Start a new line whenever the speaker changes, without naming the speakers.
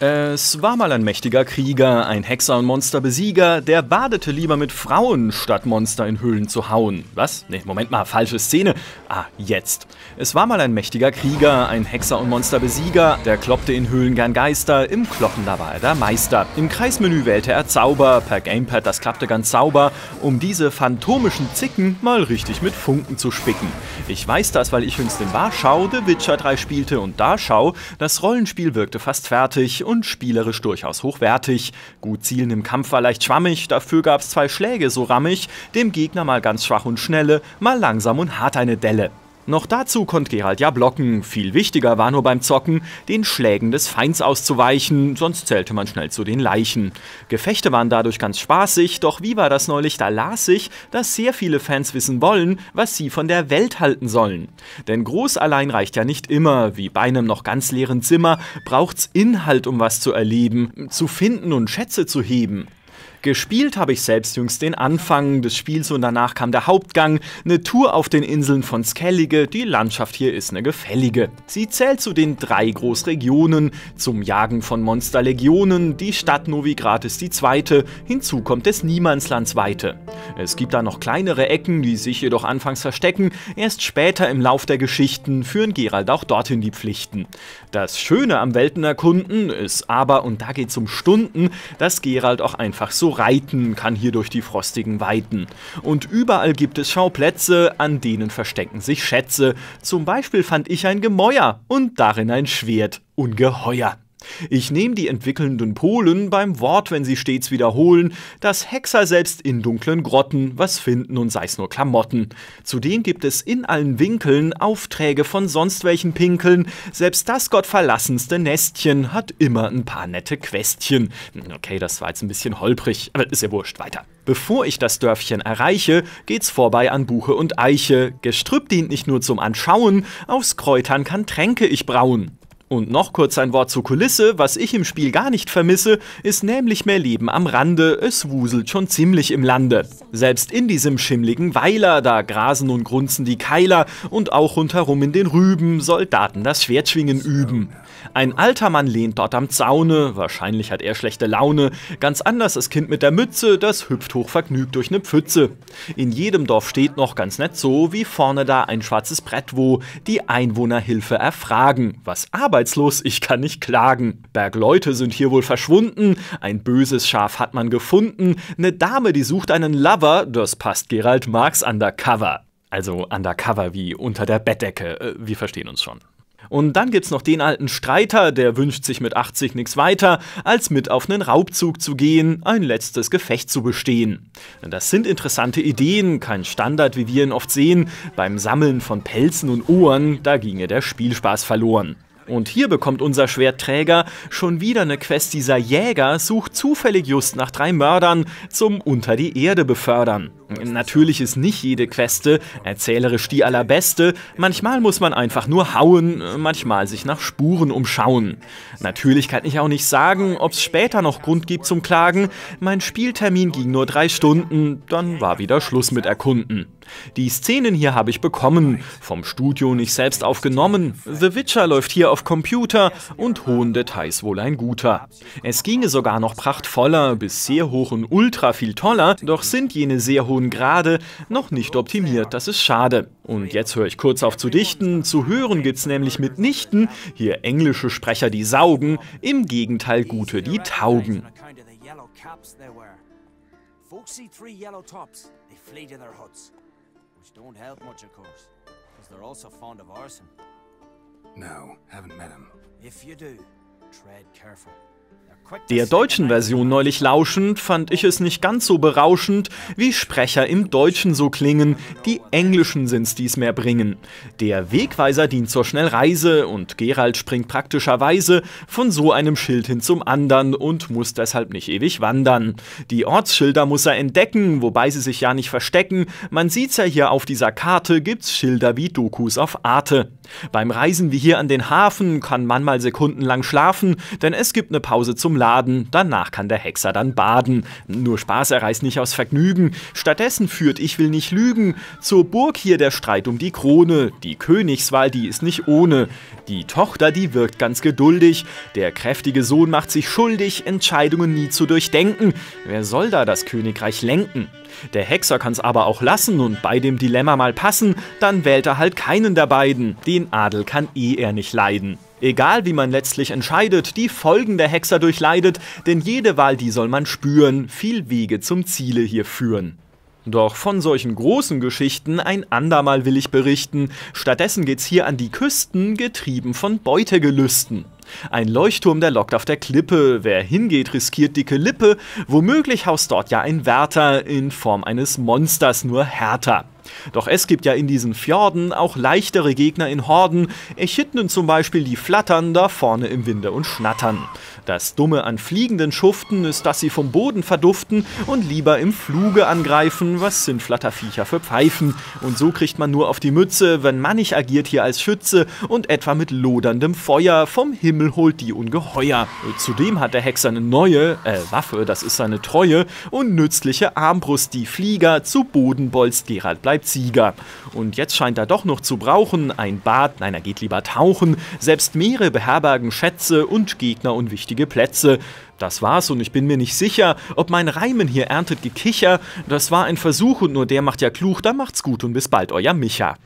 Es war mal ein mächtiger Krieger, ein Hexer und Monsterbesieger, der badete lieber mit Frauen, statt Monster in Höhlen zu hauen. Was? Ne, Moment mal, falsche Szene. Ah, jetzt. Es war mal ein mächtiger Krieger, ein Hexer und Monsterbesieger, der kloppte in Höhlen gern Geister, im Kloppen da war er der Meister. Im Kreismenü wählte er Zauber, per Gamepad das klappte ganz sauber, um diese phantomischen Zicken mal richtig mit Funken zu spicken. Ich weiß das, weil ich jüngst in Warschau The Witcher 3 spielte und da schau, das Rollenspiel wirkte fast fertig und spielerisch durchaus hochwertig. Gut zielen im Kampf war leicht schwammig, dafür gab's zwei Schläge so rammig, dem Gegner mal ganz schwach und schnelle, mal langsam und hart eine Delle. Noch dazu konnte Gerald ja blocken. Viel wichtiger war nur beim Zocken, den Schlägen des Feinds auszuweichen, sonst zählte man schnell zu den Leichen. Gefechte waren dadurch ganz spaßig, doch wie war das neulich, da las ich, dass sehr viele Fans wissen wollen, was sie von der Welt halten sollen. Denn groß allein reicht ja nicht immer, wie bei einem noch ganz leeren Zimmer, braucht's Inhalt, um was zu erleben, zu finden und Schätze zu heben. Gespielt habe ich selbst jüngst den Anfang des Spiels und danach kam der Hauptgang, eine Tour auf den Inseln von Skellige, die Landschaft hier ist eine gefällige. Sie zählt zu den drei Großregionen, zum Jagen von Monsterlegionen, die Stadt Novigrad ist die zweite, hinzu kommt des Niemandslands Weite. Es gibt da noch kleinere Ecken, die sich jedoch anfangs verstecken, erst später im Lauf der Geschichten führen Gerald auch dorthin die Pflichten. Das Schöne am Weltenerkunden ist aber, und da geht's um Stunden, dass Gerald auch einfach so reiten kann hier durch die frostigen Weiten. Und überall gibt es Schauplätze, an denen verstecken sich Schätze. Zum Beispiel fand ich ein Gemäuer und darin ein Schwert. Ungeheuer. Ich nehme die entwickelnden Polen beim Wort, wenn sie stets wiederholen, dass Hexer selbst in dunklen Grotten was finden und sei's nur Klamotten. Zudem gibt es in allen Winkeln Aufträge von sonst welchen Pinkeln, selbst das gottverlassenste Nestchen hat immer ein paar nette Questchen. Okay, das war jetzt ein bisschen holprig, aber ist ja wurscht, weiter. Bevor ich das Dörfchen erreiche, geht's vorbei an Buche und Eiche. Gestrüpp dient nicht nur zum Anschauen, aus Kräutern kann Tränke ich brauen. Und noch kurz ein Wort zur Kulisse. Was ich im Spiel gar nicht vermisse, ist nämlich mehr Leben am Rande. Es wuselt schon ziemlich im Lande. Selbst in diesem schimmligen Weiler, da grasen und grunzen die Keiler und auch rundherum in den Rüben Soldaten das Schwertschwingen üben. Ein alter Mann lehnt dort am Zaune, wahrscheinlich hat er schlechte Laune. Ganz anders das Kind mit der Mütze, das hüpft hochvergnügt durch ne Pfütze. In jedem Dorf steht noch ganz nett so, wie vorne da ein schwarzes Brett, wo die Einwohner Hilfe erfragen. Was arbeitslos, ich kann nicht klagen. Bergleute sind hier wohl verschwunden, ein böses Schaf hat man gefunden, ne Dame, die sucht einen Lover, das passt Gerald Marx undercover. Also undercover wie unter der Bettdecke, äh, wir verstehen uns schon. Und dann gibt's noch den alten Streiter, der wünscht sich mit 80 nichts weiter, als mit auf einen Raubzug zu gehen, ein letztes Gefecht zu bestehen. Das sind interessante Ideen, kein Standard, wie wir ihn oft sehen. Beim Sammeln von Pelzen und Ohren, da ginge der Spielspaß verloren. Und hier bekommt unser Schwertträger schon wieder eine Quest. Dieser Jäger sucht zufällig just nach drei Mördern zum Unter die Erde befördern. Natürlich ist nicht jede Queste erzählerisch die allerbeste. Manchmal muss man einfach nur hauen, manchmal sich nach Spuren umschauen. Natürlich kann ich auch nicht sagen, ob es später noch Grund gibt zum Klagen. Mein Spieltermin ging nur drei Stunden, dann war wieder Schluss mit Erkunden. Die Szenen hier habe ich bekommen, vom Studio nicht selbst aufgenommen. The Witcher läuft hier auf Computer und hohen Details wohl ein guter. Es ginge sogar noch prachtvoller, bis sehr hoch und ultra viel toller, doch sind jene sehr hohen Grade noch nicht optimiert, das ist schade. Und jetzt höre ich kurz auf zu dichten, zu hören gibt's nämlich mitnichten, hier englische Sprecher die saugen, im Gegenteil gute die taugen. Folks see three yellow tops, they flee to their huts. Which don't help much, of course, because they're also fond of arson. No, haven't met him. If you do, tread careful. Der deutschen Version neulich lauschend fand ich es nicht ganz so berauschend, wie Sprecher im Deutschen so klingen, die englischen sind's dies mehr bringen. Der Wegweiser dient zur Schnellreise und Gerald springt praktischerweise von so einem Schild hin zum anderen und muss deshalb nicht ewig wandern. Die Ortsschilder muss er entdecken, wobei sie sich ja nicht verstecken. Man sieht's ja hier auf dieser Karte, gibt's Schilder wie Dokus auf Arte. Beim Reisen wie hier an den Hafen kann man mal sekundenlang schlafen, denn es gibt eine Pause zum Laden, danach kann der Hexer dann baden. Nur Spaß erreißt nicht aus Vergnügen, stattdessen führt Ich will nicht lügen, zur Burg hier der Streit um die Krone, die Königswahl, die ist nicht ohne. Die Tochter, die wirkt ganz geduldig, der kräftige Sohn macht sich schuldig, Entscheidungen nie zu durchdenken. Wer soll da das Königreich lenken? Der Hexer kann's aber auch lassen und bei dem Dilemma mal passen, dann wählt er halt keinen der beiden. Den Adel kann eh er nicht leiden. Egal wie man letztlich entscheidet, die Folgen der Hexer durchleidet, denn jede Wahl, die soll man spüren, viel Wege zum Ziele hier führen. Doch von solchen großen Geschichten ein andermal will ich berichten. Stattdessen geht's hier an die Küsten, getrieben von Beutegelüsten. Ein Leuchtturm, der lockt auf der Klippe. Wer hingeht, riskiert dicke Lippe. Womöglich haust dort ja ein Wärter in Form eines Monsters nur härter. Doch es gibt ja in diesen Fjorden auch leichtere Gegner in Horden, Echidnen zum Beispiel, die flattern da vorne im Winde und schnattern. Das Dumme an fliegenden Schuften ist, dass sie vom Boden verduften und lieber im Fluge angreifen, was sind Flatterviecher für Pfeifen. Und so kriegt man nur auf die Mütze, wenn man nicht agiert hier als Schütze und etwa mit loderndem Feuer vom Himmel holt die Ungeheuer. Zudem hat der Hexer eine neue, äh, Waffe, das ist seine treue und nützliche Armbrust, die Flieger zu Boden bolzt, Gerald bleibt Sieger. Und jetzt scheint er doch noch zu brauchen, ein Bad, nein, er geht lieber tauchen, selbst Meere beherbergen Schätze und Gegner und wichtige Plätze. Das war's und ich bin mir nicht sicher, ob mein Reimen hier erntet Gekicher. Das war ein Versuch und nur der macht ja klug, da macht's gut und bis bald, euer Micha.